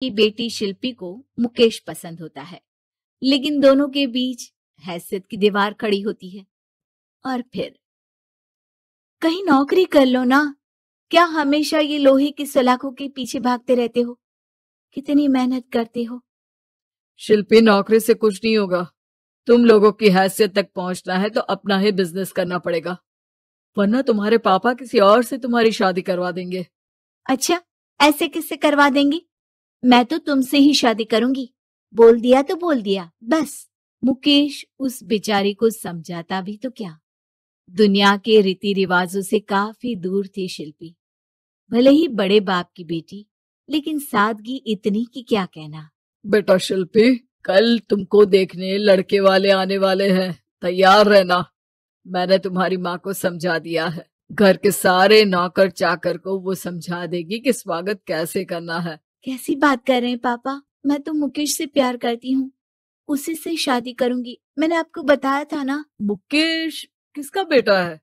कि बेटी शिल्पी को मुकेश पसंद होता है। लेकिन दोनों के बीच हैसियत की दीवार खड़ी होती है। और फिर कहीं नौकरी कर लो ना। क्या हमेशा ये लोहे की सलाखों के पीछे भागते रहते हो? कितनी मेहनत करते हो? शिल्पी नौकरी से कुछ नहीं होगा। तुम लोगों की हैसियत तक पहुँचना है तो अपना ही बिज़नेस करना पड़ेगा। वरना तुम्हारे पापा किसी और से तुम्हारी शादी करवा देंगे। अच्छा ऐसे किससे करवा देंगे? मैं तो तुमसे ही शादी करूँगी। बोल दिया तो बोल दिया। बस। मुकेश उस बेचारी को समझाता भी तो क्या। दुनिया के रीति रिवाजों से काफ़ी दूर थी शिल्पी। भले ही बड़े बाप की बेटी, लेकिन सादगी इतनी की क्या कहना। बेटा शिल्पी, कल तुमको देखने लड़के वाले आने वाले हैं। तैयार रहना। मैंने तुम्हारी माँ को समझा दिया है। घर के सारे नौकर चाकर को वो समझा देगी कि स्वागत कैसे करना है। कैसी बात कर रहे हैं पापा? मैं तो मुकेश से प्यार करती हूँ। उसी से शादी करूँगी। मैंने आपको बताया था ना? मुकेश किसका बेटा है?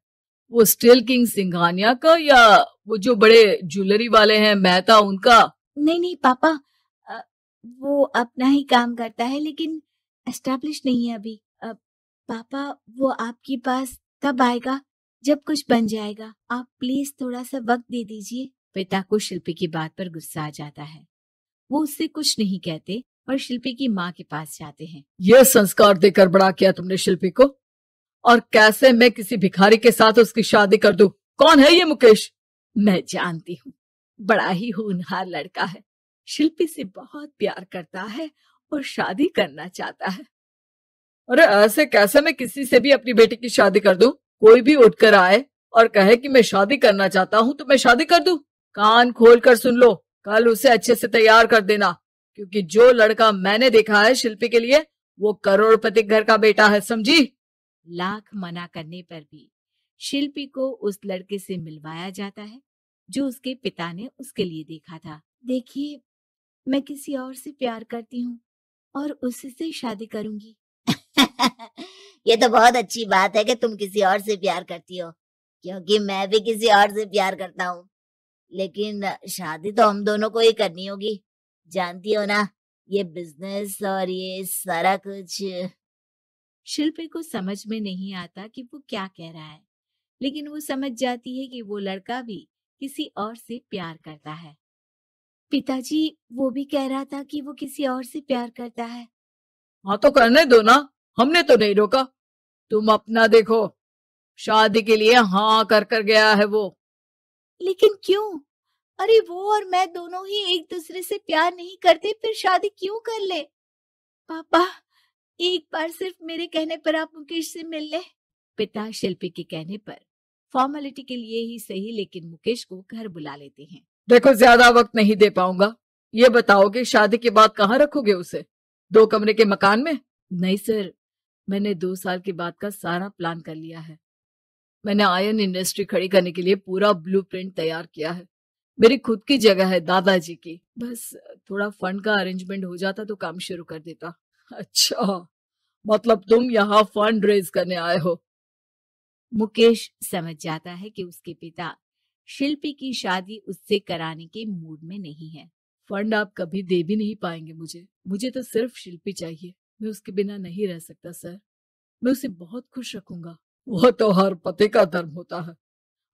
वो स्टील किंग सिंघानिया का या वो जो बड़े ज्वेलरी वाले हैं मेहता उनका? नहीं नहीं पापा वो अपना ही काम करता है लेकिन एस्टेब्लिश नहीं है अभी। पापा वो आपके पास तब आएगा जब कुछ बन जाएगा। आप प्लीज़ थोड़ा सा वक्त दे दीजिए। पिता को शिल्पी की बात पर गुस्सा आ जाता है। वो उससे कुछ नहीं कहते और शिल्पी की माँ के पास जाते हैं। यह संस्कार देकर बड़ा किया तुमने शिल्पी को? और कैसे मैं किसी भिखारी के साथ उसकी शादी कर दू? कौन है ये मुकेश? मैं जानती हूँ। बड़ा ही होनहार लड़का है। शिल्पी से बहुत प्यार करता है और शादी करना चाहता है। अरे ऐसे कैसे मैं किसी से भी अपनी बेटी की शादी कर दूँ? कोई भी उठकर आए और कहे कि मैं शादी करना चाहता हूँ तो मैं शादी कर दूँ? कान खोल कर सुन लो। कल उसे अच्छे से तैयार कर देना क्योंकि जो लड़का मैंने देखा है शिल्पी के लिए वो करोड़पति घर का बेटा है समझी? लाख मना करने पर भी शिल्पी को उस लड़के से मिलवाया जाता है जो उसके पिता ने उसके लिए देखा था। देखिए मैं किसी और से प्यार करती हूँ और उसी से शादी करूँगी। ये तो बहुत अच्छी बात है कि तुम किसी और से प्यार करती हो क्योंकि मैं भी किसी और से प्यार करता हूँ। लेकिन शादी तो हम दोनों को ही करनी होगी। जानती हो ना ये बिज़नेस और ये सारा कुछ। शिल्पी को समझ में नहीं आता कि वो क्या कह रहा है लेकिन वो समझ जाती है कि वो लड़का भी किसी और से प्यार करता है। पिताजी वो भी कह रहा था कि वो किसी और से प्यार करता है। हाँ तो करने दो ना हमने तो नहीं रोका। तुम अपना देखो शादी के लिए हाँ कर कर गया है वो। लेकिन क्यों? अरे वो और मैं दोनों ही एक दूसरे से प्यार नहीं करते फिर शादी क्यों कर ले? पापा एक बार सिर्फ़ मेरे कहने पर आप मुकेश से मिल ले। पिता शिल्पी के कहने पर। फॉर्मेलिटी के लिए ही सही लेकिन मुकेश को घर बुला लेते हैं। देखो ज़्यादा वक्त नहीं दे पाऊँगा। ये बताओ कि शादी के बाद कहाँ रखोगे उसे? दो कमरे के मकान में? नहीं सर मैंने दो साल के बाद का सारा प्लान कर लिया है। मैंने आयन इंडस्ट्री खड़ी करने के लिए पूरा ब्लूप्रिंट तैयार किया है। मेरी खुद की जगह है दादाजी की। बस थोड़ा फंड का अरेंजमेंट हो जाता तो काम शुरू कर देता। अच्छा मतलब तुम यहाँ फंड रेज करने आए हो। मुकेश समझ जाता है कि उसके पिता शिल्पी की शादी उससे कराने के मूड में नहीं है। फंड आप कभी दे भी नहीं पाएँगे मुझे। मुझे तो सिर्फ़ शिल्पी चाहिए। मैं उसके बिना नहीं रह सकता सर मैं उसे बहुत खुश रखूँगा। वो तो हर पति का धर्म होता है।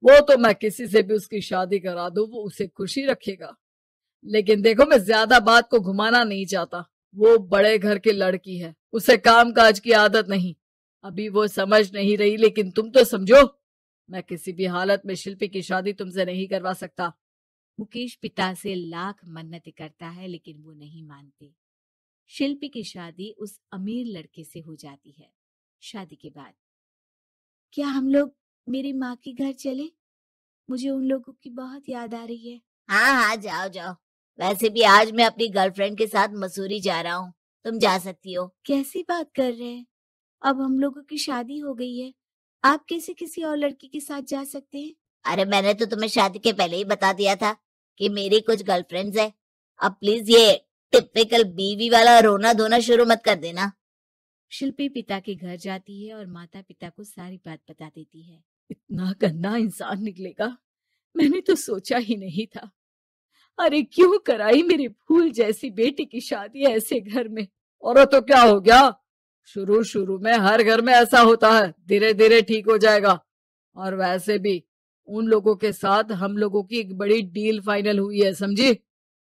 वो तो मैं किसी से भी उसकी शादी करा दू, वो उसे खुशी रखेगा। लेकिन देखो, मैं ज़्यादा बात को घुमाना नहीं चाहता। वो बड़े घर की लड़की है। उसे काम काज की आदत नहीं। अभी वो समझ नहीं रही, लेकिन तुम तो समझो, मैं किसी भी हालत में शिल्पी की शादी तुमसे नहीं करवा सकता। मुकेश पिता से लाख मन्नत करता है, लेकिन वो नहीं मानते। शिल्पी की शादी उस अमीर लड़के से हो जाती है, शादी के बाद। क्या हम लोग मेरी माँ के घर चले? मुझे उन लोगों की बहुत याद आ रही है। हाँ हाँ जाओ जाओ। वैसे भी आज मैं अपनी गर्लफ्रेंड के साथ मसूरी जा रहा हूँ। तुम जा सकती हो। कैसी बात कर रहे हैं? अब हम लोगों की शादी हो गई है। आप कैसे किसी और लड़की के साथ जा सकते हैं? अरे मैंने तो तुम्हें शादी के पहले ही बता दिया था कि मेरी कुछ गर्लफ्रेंड्स है। अब प्लीज़ ये टिपिकल बीवी वाला रोना धोना शुरू मत कर देना। शिल्पी पिता के घर जाती है और माता पिता को सारी बात बता देती है। इतना गंदा इंसान निकलेगा? मैंने तो सोचा ही नहीं था। अरे, क्यों कराई मेरी फूल जैसी बेटी की शादी ऐसे घर में? और तो क्या हो गया? शुरू शुरू में हर घर में ऐसा होता है। धीरे धीरे ठीक हो जाएगा। और वैसे भी उन लोगों के साथ हम लोगों की एक बड़ी डील फाइनल हुई है, समझी?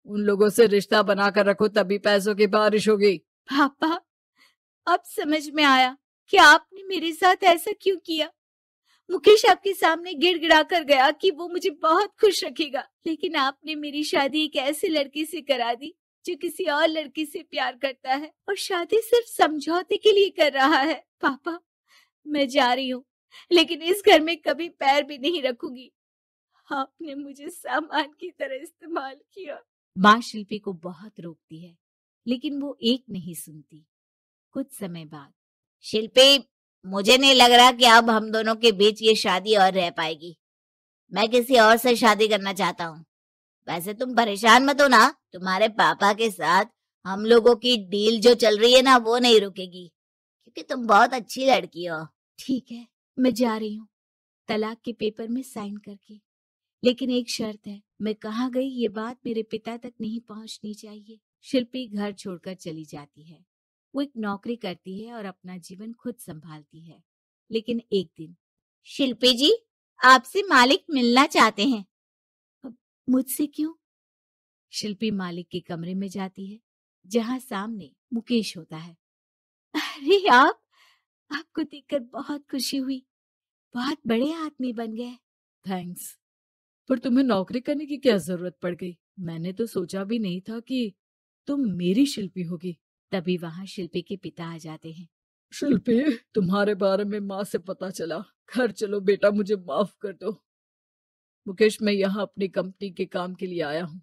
उन लोगों से रिश्ता बनाकर रखो, तभी पैसों की बारिश होगी। पापा अब समझ में आया कि आपने मेरे साथ ऐसा क्यों किया। मुकेश आपके सामने गिड़गिड़ा कर गया कि वो मुझे बहुत खुश रखेगा, लेकिन आपने मेरी शादी एक ऐसे लड़के से करा दी, जो किसी और लड़की से प्यार करता है और शादी सिर्फ़ समझौते के लिए कर रहा है। पापा, मैं जा रही हूँ, लेकिन इस घर में कभी पैर भी नहीं रखूँगी। आपने मुझे सामान की तरह इस्तेमाल किया। माँ शिल्पी को बहुत रोकती है, लेकिन वो एक नहीं सुनती। कुछ समय बाद। शिल्पी मुझे नहीं लग रहा कि अब हम दोनों के बीच ये शादी और रह पाएगी। मैं किसी और से शादी करना चाहता हूँ। वैसे तुम परेशान मत हो ना तुम्हारे पापा के साथ हम लोगों की डील जो चल रही है ना वो नहीं रुकेगी। क्योंकि तुम बहुत अच्छी लड़की हो। ठीक है मैं जा रही हूँ। तलाक के पेपर में साइन करके। लेकिन एक शर्त है मैं कहा गई ये बात मेरे पिता तक नहीं पहुँचनी चाहिए। शिल्पी घर छोड़कर चली जाती है। वो एक नौकरी करती है और अपना जीवन खुद संभालती है। लेकिन एक दिन, शिल्पी जी, आपसे मालिक मिलना चाहते हैं। मुझसे क्यों? शिल्पी मालिक के कमरे में जाती है, जहाँ सामने मुकेश होता है। अरे आप, आपको देखकर बहुत खुशी हुई। बहुत बड़े आदमी बन गए। थैंक्स, पर तुम्हें नौकरी करने की क्या ज़रूरत पड़ गई? मैंने तो सोचा भी नहीं था कि तुम मेरी शिल्पी होगी। तभी वहाँ शिल्पी के पिता आ जाते हैं। शिल्पी तुम्हारे बारे में माँ से पता चला। घर चलो बेटा मुझे माफ़ कर दो। मुकेश मैं यहाँ अपनी कंपनी के काम के लिए आया हूँ।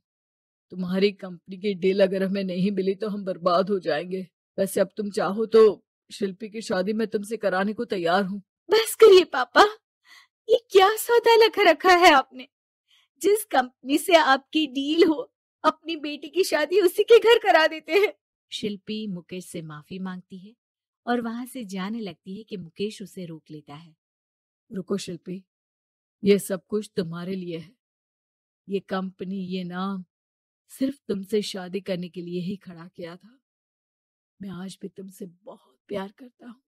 तुम्हारी कंपनी की डील अगर हमें नहीं मिली तो हम बर्बाद हो जाएँगे। वैसे अब तुम चाहो तो शिल्पी की शादी मैं तुमसे कराने को तैयार हूँ। बस करिए पापा। ये क्या सौदा लगा रखा है आपने? जिस कंपनी से आपकी डील हो अपनी बेटी की शादी उसी के घर करा देते हैं। शिल्पी मुकेश से माफ़ी मांगती है और वहाँ से जाने लगती है कि मुकेश उसे रोक लेता है। रुको शिल्पी, ये सब कुछ तुम्हारे लिए है। ये कंपनी, ये नाम सिर्फ़ तुमसे शादी करने के लिए ही खड़ा किया था। मैं आज भी तुमसे बहुत प्यार करता हूँ।